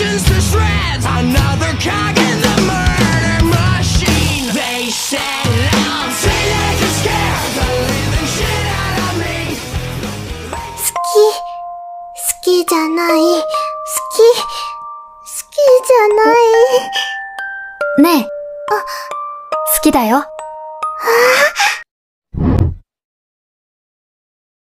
nations to shreds. Another cog in the murder machine. They said I'm feeling too scare the living shit out of me. 好き、好きじゃない。好き、好きじゃない。ねえ。あ、好きだよ。